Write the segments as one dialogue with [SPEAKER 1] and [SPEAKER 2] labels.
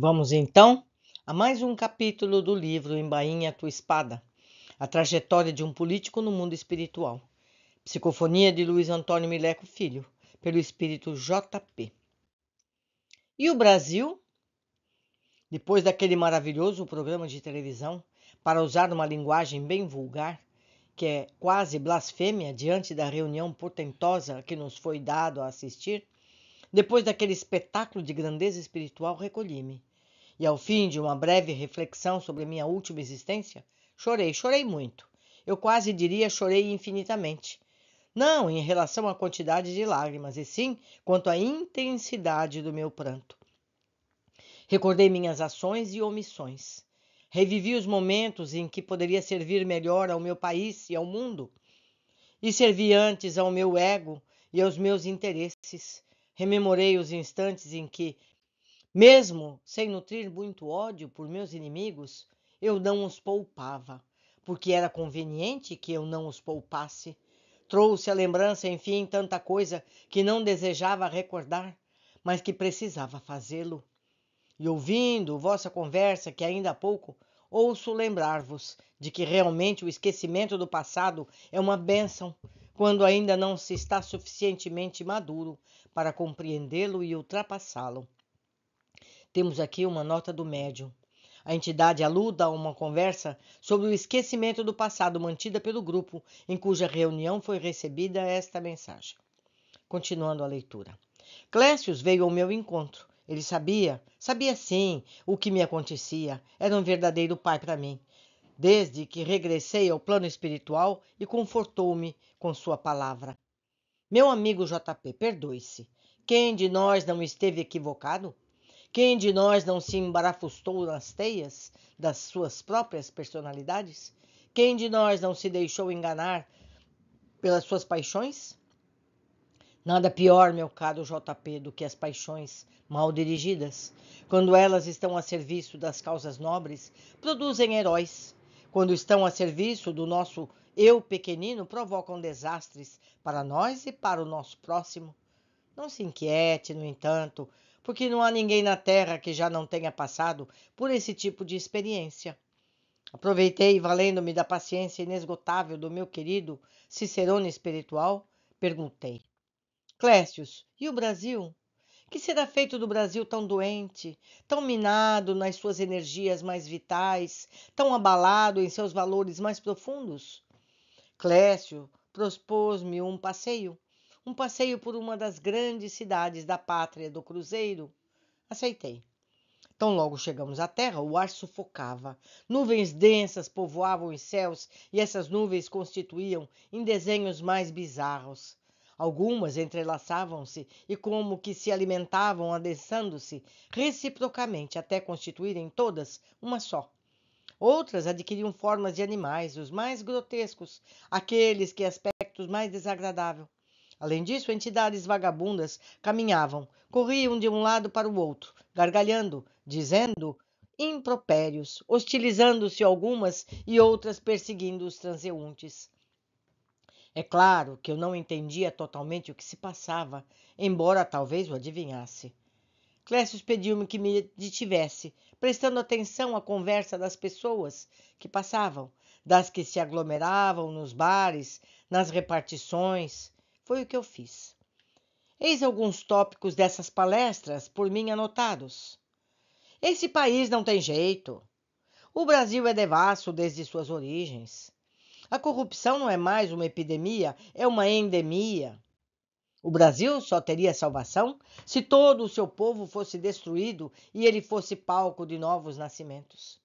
[SPEAKER 1] Vamos então a mais um capítulo do livro Embainha Tua Espada, a trajetória de um político no mundo espiritual. Psicofonia de Luiz Antônio Mileco Filho, pelo espírito JP. E o Brasil? Depois daquele maravilhoso programa de televisão, para usar uma linguagem bem vulgar, que é quase blasfêmia diante da reunião portentosa que nos foi dado a assistir, depois daquele espetáculo de grandeza espiritual, recolhi-me. E ao fim de uma breve reflexão sobre minha última existência, chorei, chorei muito. Eu quase diria chorei infinitamente. Não em relação à quantidade de lágrimas, e sim quanto à intensidade do meu pranto. Recordei minhas ações e omissões. Revivi os momentos em que poderia servir melhor ao meu país e ao mundo, e servi antes ao meu ego e aos meus interesses. Rememorei os instantes em que, mesmo sem nutrir muito ódio por meus inimigos, eu não os poupava, porque era conveniente que eu não os poupasse. Trouxe à lembrança, enfim, tanta coisa que não desejava recordar, mas que precisava fazê-lo. E ouvindo vossa conversa, que ainda há pouco, ouço lembrar-vos de que realmente o esquecimento do passado é uma bênção quando ainda não se está suficientemente maduro para compreendê-lo e ultrapassá-lo. Temos aqui uma nota do médium. A entidade aluda a uma conversa sobre o esquecimento do passado mantida pelo grupo em cuja reunião foi recebida esta mensagem. Continuando a leitura. Clécius veio ao meu encontro. Ele sabia, sabia sim, o que me acontecia. Era um verdadeiro pai para mim desde que regressei ao plano espiritual e confortou-me com sua palavra. Meu amigo JP, perdoe-se. Quem de nós não esteve equivocado? Quem de nós não se embarafustou nas teias das suas próprias personalidades? Quem de nós não se deixou enganar pelas suas paixões? Nada pior, meu caro JP, do que as paixões mal dirigidas. Quando elas estão a serviço das causas nobres, produzem heróis quando estão a serviço do nosso eu pequenino, provocam desastres para nós e para o nosso próximo. Não se inquiete, no entanto, porque não há ninguém na Terra que já não tenha passado por esse tipo de experiência. Aproveitei, valendo-me da paciência inesgotável do meu querido Cicerone espiritual, perguntei: Clécius, e o Brasil? Que será feito do Brasil tão doente, tão minado nas suas energias mais vitais, tão abalado em seus valores mais profundos? Clécio propôs-me um passeio, um passeio por uma das grandes cidades da pátria do Cruzeiro. Aceitei. Tão logo chegamos à terra, o ar sufocava. Nuvens densas povoavam os céus e essas nuvens constituíam em desenhos mais bizarros. Algumas entrelaçavam-se e como que se alimentavam adensando-se reciprocamente até constituírem todas uma só. Outras adquiriam formas de animais, os mais grotescos, aqueles que aspectos mais desagradáveis. Além disso, entidades vagabundas caminhavam, corriam de um lado para o outro, gargalhando, dizendo impropérios, hostilizando-se algumas e outras perseguindo os transeuntes. É claro que eu não entendia totalmente o que se passava, embora talvez o adivinhasse. Clécio pediu-me que me detivesse, prestando atenção à conversa das pessoas que passavam, das que se aglomeravam nos bares, nas repartições. Foi o que eu fiz. Eis alguns tópicos dessas palestras por mim anotados. Esse país não tem jeito. O Brasil é devasso desde suas origens. A corrupção não é mais uma epidemia, é uma endemia. O Brasil só teria salvação se todo o seu povo fosse destruído e ele fosse palco de novos nascimentos.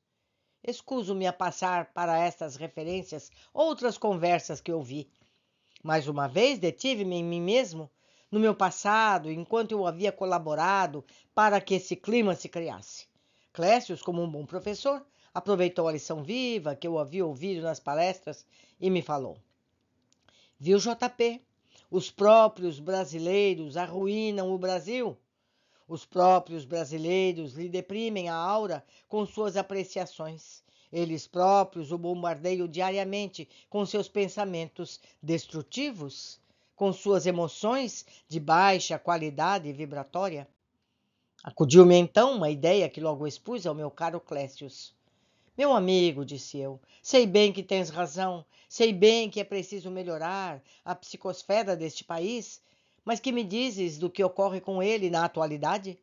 [SPEAKER 1] Escuso-me a passar para estas referências outras conversas que ouvi. Mais uma vez detive-me em mim mesmo, no meu passado, enquanto eu havia colaborado para que esse clima se criasse. Clécius, como um bom professor, aproveitou a lição viva que eu havia ouvido nas palestras e me falou. Viu, JP? Os próprios brasileiros arruinam o Brasil. Os próprios brasileiros lhe deprimem a aura com suas apreciações. Eles próprios o bombardeiam diariamente com seus pensamentos destrutivos, com suas emoções de baixa qualidade vibratória. Acudiu-me então uma ideia que logo expus ao meu caro Clécius. Meu amigo, disse eu, sei bem que tens razão, sei bem que é preciso melhorar a psicosfera deste país, mas que me dizes do que ocorre com ele na atualidade?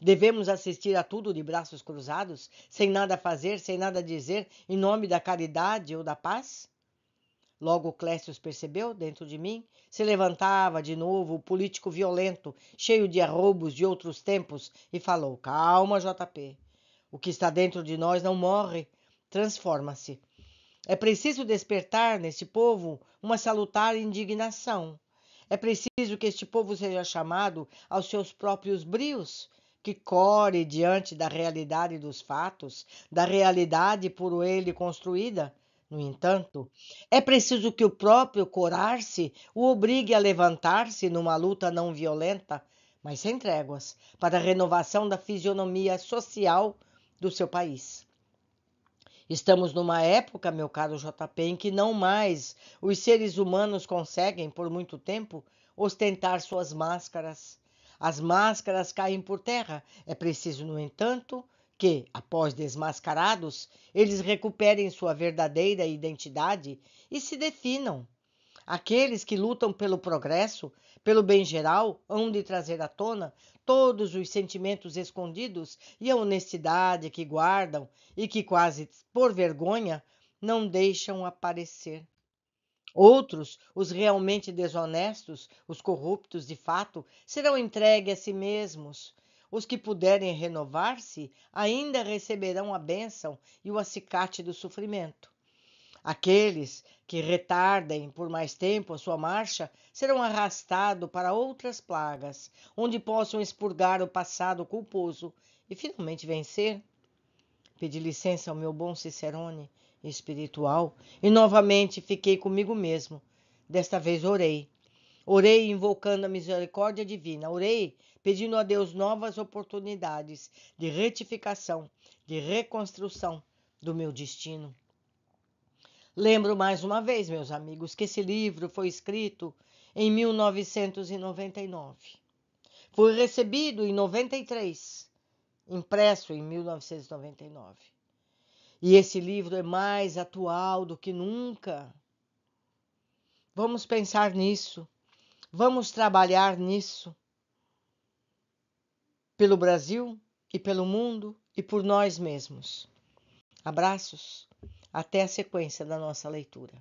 [SPEAKER 1] Devemos assistir a tudo de braços cruzados, sem nada fazer, sem nada dizer, em nome da caridade ou da paz? Logo Clécio percebeu, dentro de mim, se levantava de novo o político violento, cheio de arroubos de outros tempos, e falou: Calma, JP. O que está dentro de nós não morre, transforma-se. É preciso despertar neste povo uma salutar indignação. É preciso que este povo seja chamado aos seus próprios brios, que core diante da realidade dos fatos, da realidade por ele construída, no entanto, é preciso que o próprio corar-se o obrigue a levantar-se numa luta não violenta, mas sem tréguas, para a renovação da fisionomia social do seu país. Estamos numa época, meu caro JP, em que não mais os seres humanos conseguem, por muito tempo, ostentar suas máscaras. As máscaras caem por terra. É preciso, no entanto, que, após desmascarados, eles recuperem sua verdadeira identidade e se definam. Aqueles que lutam pelo progresso, pelo bem geral, hão de trazer à tona todos os sentimentos escondidos e a honestidade que guardam e que, quase por vergonha, não deixam aparecer. Outros, os realmente desonestos, os corruptos de fato, serão entregues a si mesmos, os que puderem renovar-se ainda receberão a bênção e o acicate do sofrimento. Aqueles que retardem por mais tempo a sua marcha serão arrastados para outras plagas, onde possam expurgar o passado culposo e finalmente vencer. Pedi licença ao meu bom Cicerone espiritual e novamente fiquei comigo mesmo. Desta vez orei. Orei invocando a misericórdia divina. Orei pedindo a Deus novas oportunidades de retificação, de reconstrução do meu destino. Lembro mais uma vez, meus amigos, que esse livro foi escrito em 1999. Foi recebido em 93, impresso em 1999. E esse livro é mais atual do que nunca. Vamos pensar nisso. Vamos trabalhar nisso pelo Brasil e pelo mundo e por nós mesmos. Abraços. Até a sequência da nossa leitura.